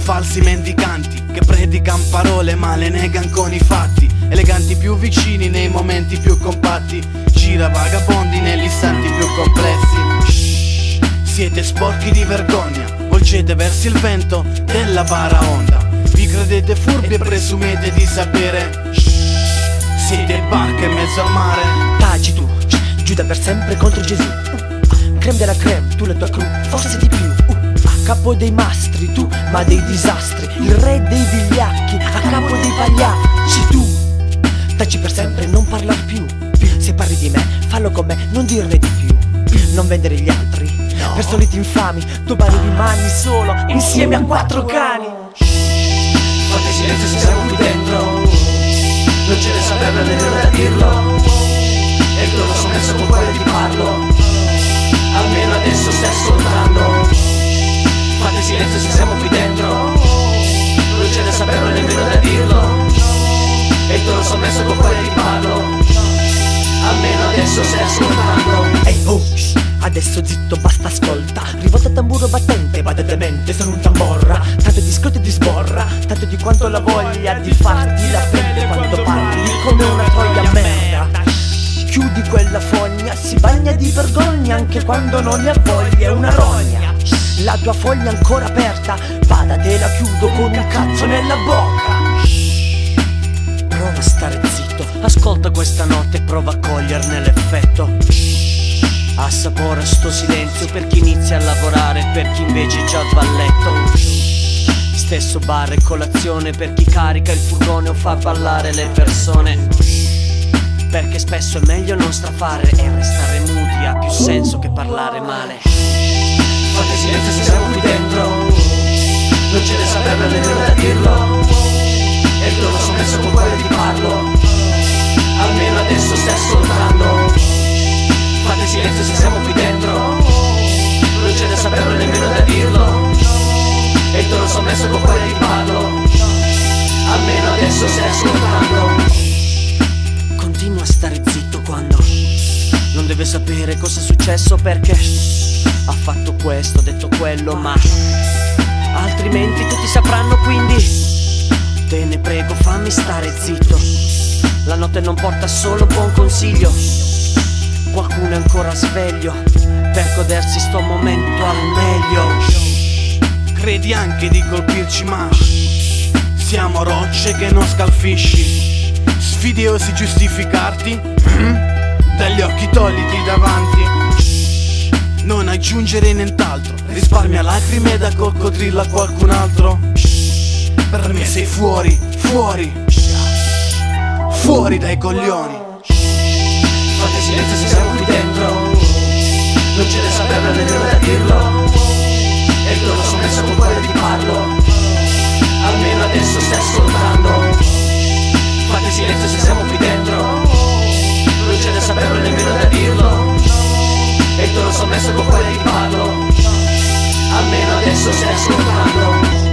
falsi mendicanti che predican parole ma le negan con i fatti. Eleganti più vicini nei momenti più compatti. Gira vagabondi negli istanti più complessi. Shh, siete sporchi di vergogna, volgete verso il vento della baraonda. Vi credete furbi e presumete di sapere. Shh, siete barche in mezzo al mare. Taci tu, Giuda per sempre contro Gesù. Creme della creme, tu la tua crew, forse di più. Capo dei mastri, tu, ma dei disastri. Il re dei vigliacchi, a capo dei pagliacci, tu. Taci per sempre, non parlar più. Se parli di me, fallo con me, non dirne di più. Non vendere gli altri. Per soliti infami, tu bani rimani solo insieme a quattro cani. Fate silenzio se siamo qui dentro Non ce ne saperlo nemmeno da dirlo E il loro sono messo con quello di silenzio se siamo qui dentro. Non ce ne saperlo nemmeno da dirlo. E il loro sono messo con quello di parlo Almeno adesso stai ascoltando. Ehi oh, shh, adesso zitto, basta ascolta. Rivolta tamburo battente, vada demente, sono un tamborra Tanto di ascolto e di sborra, tanto di quanto la voglia di farti la pelle quando parli come una troia merda. Chiudi quella fogna, si bagna di vergogna anche quando non ne ha voglia, è una rogna La tua foglia ancora aperta, vada te la chiudo con un cazzo nella bocca. Prova a stare zitto, ascolta questa notte e prova a coglierne l'effetto. Assapora sto silenzio per chi inizia a lavorare e per chi invece già va a letto. Stesso bar e colazione per chi carica il furgone o fa ballare le persone. Perché spesso è meglio non strafare e restare muti ha più senso che parlare male. Fate silenzio se siamo qui dentro. Non ce ne saperlo nemmeno da dirlo. E loro sono messo con quello di parlo. Almeno adesso stai ascoltando. Fate silenzio se siamo qui dentro. Non ce ne saperlo nemmeno da dirlo. E il loro sono messo con quello di parlo. Almeno adesso stai ascoltando. Continua a stare zitto quando non deve sapere cosa è successo perché ha fatto questo, ha detto quello, ma altrimenti tutti sapranno quindi te ne prego fammi stare zitto. La notte non porta solo buon consiglio. Qualcuno è ancora sveglio per godersi sto momento al meglio. Credi anche di colpirci ma Siamo rocce che non scalfisci Sfidi e osi giustificarti Dagli occhi togliti davanti Non aggiungere nient'altro. Risparmia lacrime da coccodrillo a qualcun altro. Per me sei fuori, fuori. Fuori dai coglioni. Fate silenzio se siamo qui dentro. Non ce ne saperlo nemmeno da dirlo. E il loro sono messo con quello di parlo. Almeno adesso stai ascoltando. Fate silenzio se siamo messo con quello di parlo Almeno adesso stai ascoltando